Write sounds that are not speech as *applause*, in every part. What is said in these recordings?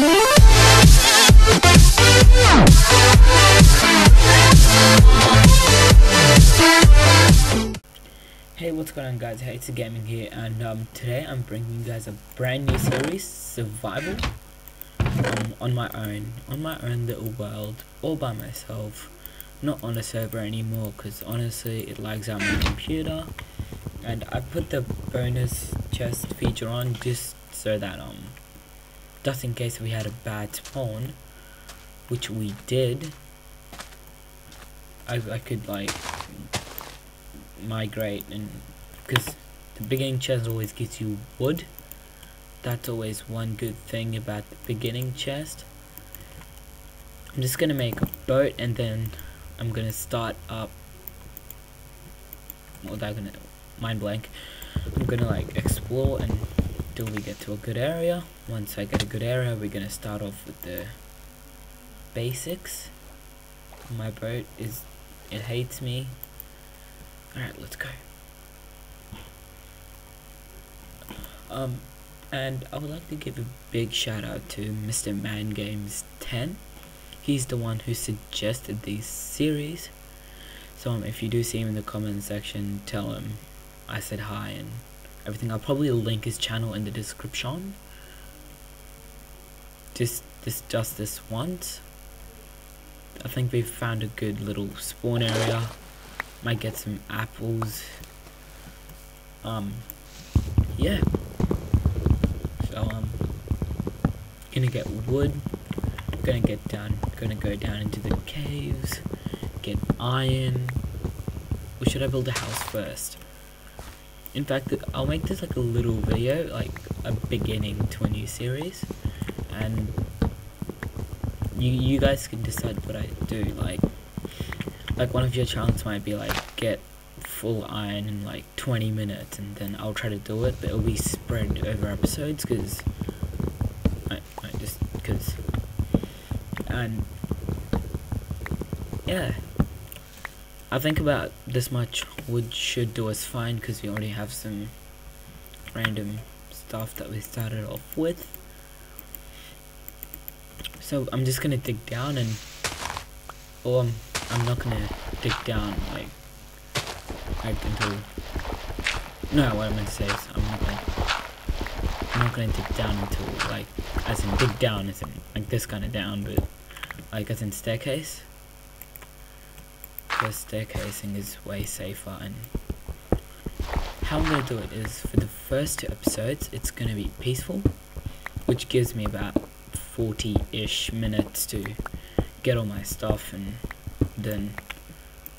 Hey what's going on guys, hey it's Gaming here and um, today I'm bringing you guys a brand new series, Survival, um, on my own, on my own little world, all by myself, not on a server anymore because honestly it lags out my computer and I put the bonus chest feature on just so that um, just in case we had a bad spawn, which we did, I, I could like migrate and because the beginning chest always gives you wood. That's always one good thing about the beginning chest. I'm just gonna make a boat and then I'm gonna start up well that gonna mind blank. I'm gonna like explore until we get to a good area once I get a good area we're gonna start off with the basics my boat is it hates me Alright, let's go. Um, and I would like to give a big shout out to Mr. Man Games 10. He's the one who suggested these series. So um, if you do see him in the comment section, tell him I said hi and everything. I'll probably link his channel in the description. Just this just this once. I think we've found a good little spawn area might get some apples. Um, yeah. So, um, gonna get wood. Gonna get down, gonna go down into the caves. Get iron. Or should I build a house first? In fact, I'll make this like a little video, like a beginning to a new series. And you, you guys can decide what I do, like like one of your challenges might be like get full iron in like 20 minutes and then I'll try to do it but it'll be spread over episodes because I, I just because and yeah I think about this much. Wood should do us fine because we already have some random stuff that we started off with. So I'm just gonna dig down and oh um I'm not gonna dig down like like until no what I'm gonna say is I'm not gonna I'm not gonna dig down until like as in dig down as in like this kind of down but like as in staircase staircasing is way safer and how I'm gonna do it is for the first two episodes it's gonna be peaceful which gives me about 40-ish minutes to get all my stuff and then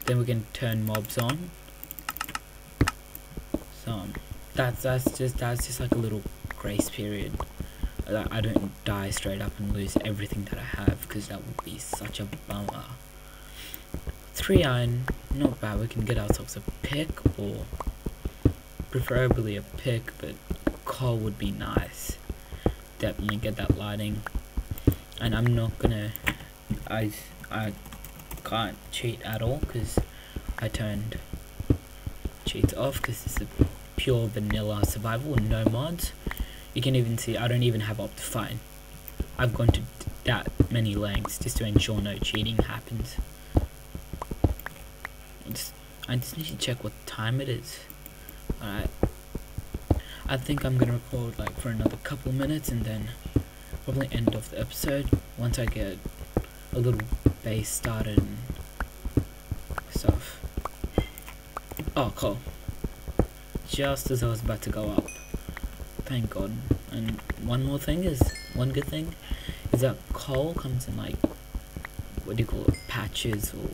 then we can turn mobs on. So um, that's that's just that's just like a little grace period. I don't die straight up and lose everything that I have because that would be such a bummer three iron not bad we can get ourselves a pick or preferably a pick but coal would be nice. Definitely get that lighting. And I'm not gonna I I can't cheat at all because I turned cheats off because it's a pure vanilla survival no mods. You can even see I don't even have Optifine I've gone to that many lengths just to ensure no cheating happens I just, need to check what time it is alright I think I'm gonna record like for another couple minutes and then probably end of the episode once I get a little base started and stuff. Oh, cool. Just as I was about to go up. Thank God. And one more thing is, one good thing, is that coal comes in like, what do you call it, patches or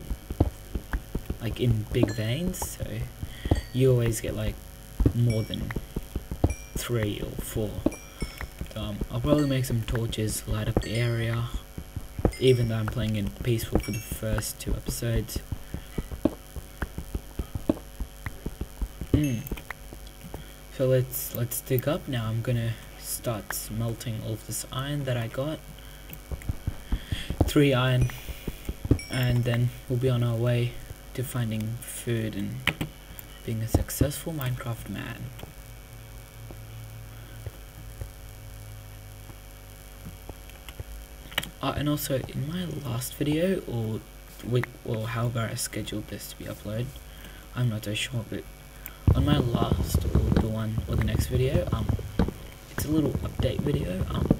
like in big veins, so you always get like more than three or four. Um, I'll probably make some torches, light up the area, even though I'm playing in peaceful for the first two episodes. Hmm. So let's let's dig up now. I'm gonna start smelting all of this iron that I got. Three iron, and then we'll be on our way to finding food and being a successful Minecraft man. Uh, and also in my last video or with or however I scheduled this to be uploaded, I'm not so sure, but on my last or the one or the next video, um, it's a little update video. Um,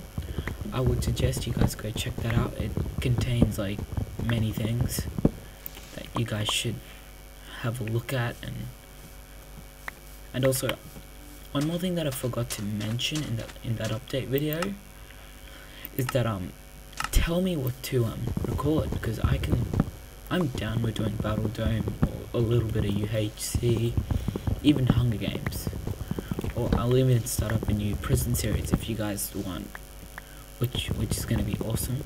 I would suggest you guys go check that out. It contains like many things you guys should have a look at and and also one more thing that I forgot to mention in that in that update video is that um tell me what to um record because I can I'm down with doing Battle Dome or a little bit of UHC, even Hunger Games. Or I'll even start up a new prison series if you guys want, which which is gonna be awesome.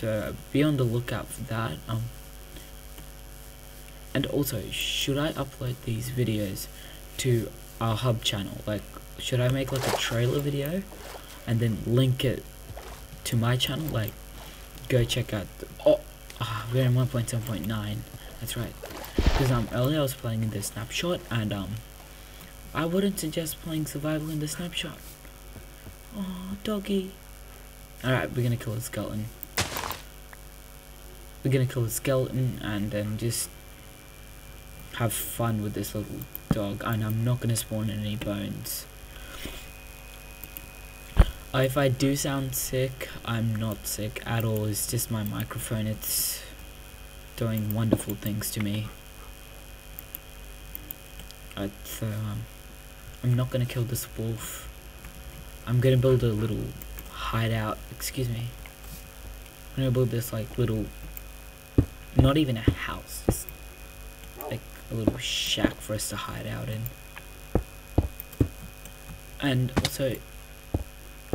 So be on the lookout for that. Um, and also, should I upload these videos to our hub channel? Like, should I make like a trailer video and then link it to my channel? Like, go check out. The, oh, ah, we're in 1.7.9. That's right. Because um earlier I was playing in the snapshot and um I wouldn't suggest playing survival in the snapshot. Oh, doggy. Alright, we're gonna kill a skeleton. We're gonna kill a skeleton and then just have fun with this little dog. And I'm not gonna spawn any bones. Uh, if I do sound sick, I'm not sick at all. It's just my microphone. It's doing wonderful things to me. It's, um, I'm not gonna kill this wolf. I'm gonna build a little hideout. Excuse me. I'm gonna build this like little, not even a house, just like a little shack for us to hide out in. And also,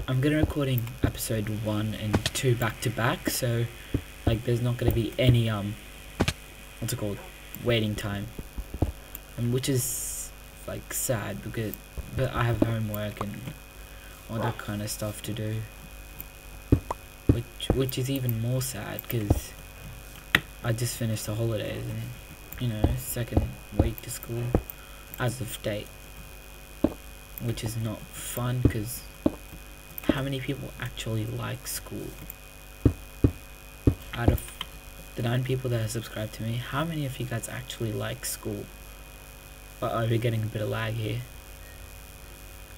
I'm gonna recording episode one and two back to back, so like there's not gonna be any um, what's it called, waiting time, and which is like sad because but I have homework and all that kind of stuff to do. Which which is even more sad because I just finished the holidays and you know second week to school as of date which is not fun because how many people actually like school? Out of the nine people that have subscribed to me how many of you guys actually like school? Uh oh we're getting a bit of lag here?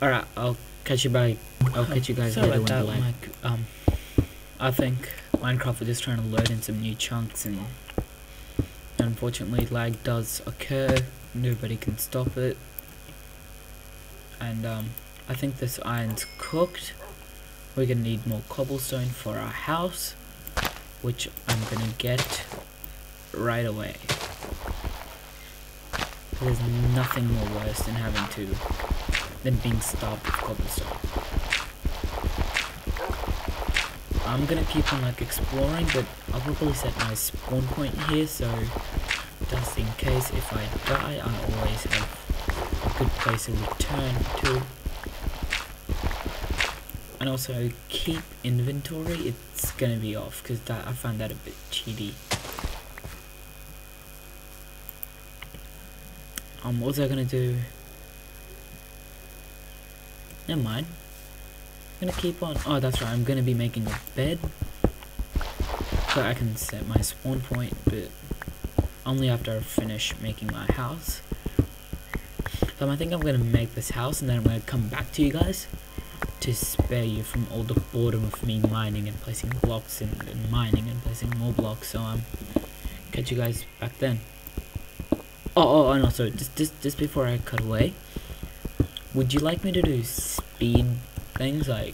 Alright I'll catch you by I'll catch you guys *laughs* later when the lag um I think Minecraft we're just trying to load in some new chunks and unfortunately lag does occur. Nobody can stop it. And um I think this iron's cooked. We're gonna need more cobblestone for our house which I'm gonna get right away. There's nothing more worse than having to than being starved with cobblestone I'm gonna keep on like exploring, but I'll probably set my spawn point here, so just in case if I die, I always have a good place to return to. And also keep inventory, it's gonna be off, because that I found that a bit cheaty. Um, I'm also gonna do... Never mind gonna keep on. Oh, that's right. I'm gonna be making a bed, so I can set my spawn point, but only after I finish making my house. So I think I'm gonna make this house, and then I'm gonna come back to you guys to spare you from all the boredom of me mining and placing blocks and, and mining and placing more blocks. So um, catch you guys back then. Oh, oh, and also just just just before I cut away, would you like me to do speed things like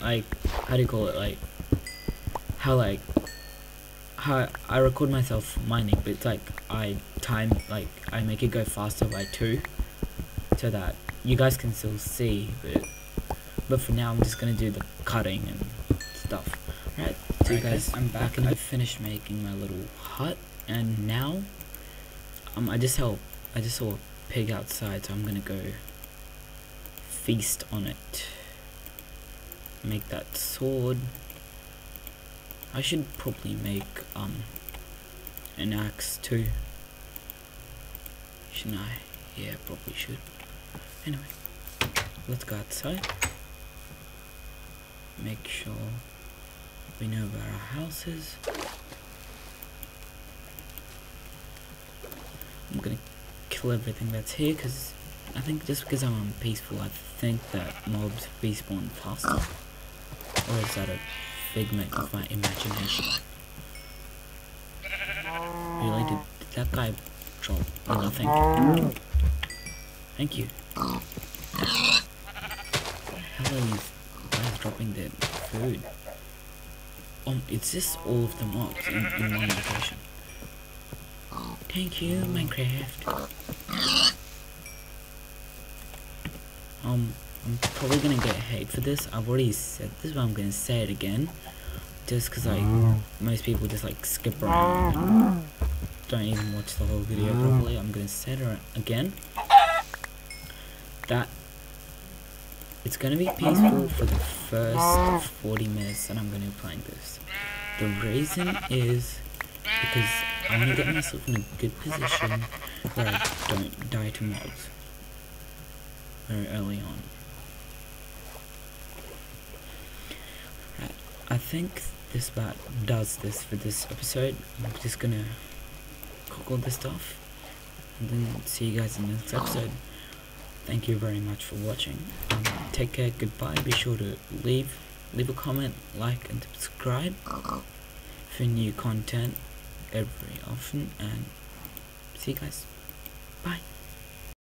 like how do you call it like how like how I record myself mining but it's like I time like I make it go faster by two so that you guys can still see but but for now I'm just gonna do the cutting and stuff. Right so you guys. I'm back. And I finished making my little hut and now um I just saw I just saw a pig outside so I'm gonna go feast on it. Make that sword. I should probably make um an axe too. Shouldn't I? Yeah, probably should. Anyway, let's go outside. make sure we know where our house is. I'm gonna kill everything that's here because I think just because I'm peaceful, I think that mobs respawn faster. Or is that a figment of my imagination? Really? Did, did that guy drop nothing? Thank you. How are you guys dropping their food? Um, it's just all of the mobs in, in one location. Thank you, Minecraft. Um, I'm probably gonna get hate for this. I've already said this, but I'm gonna say it again. Just because, like, ah. most people just, like, skip around and don't even watch the whole video ah. properly. I'm gonna say it again. That it's gonna be peaceful for the first 40 minutes that I'm gonna be playing this. The reason is because I want to get myself in a good position where I don't die to mobs very early on. I think this about does this for this episode. I'm just gonna cook all this stuff and then see you guys in the next episode. Thank you very much for watching. Um, take care, goodbye. Be sure to leave leave a comment, like and subscribe for new content every often and see you guys. Bye.